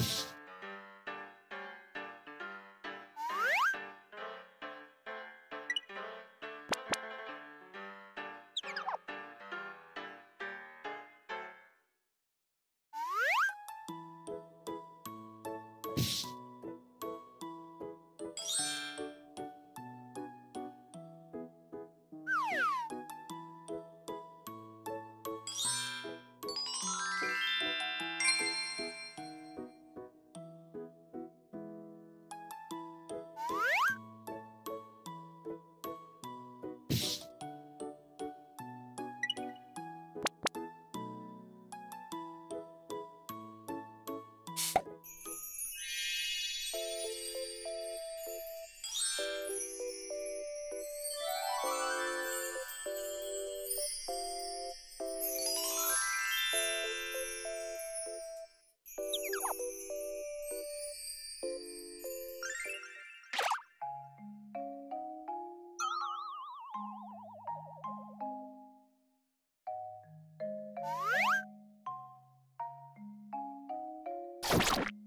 next. 啊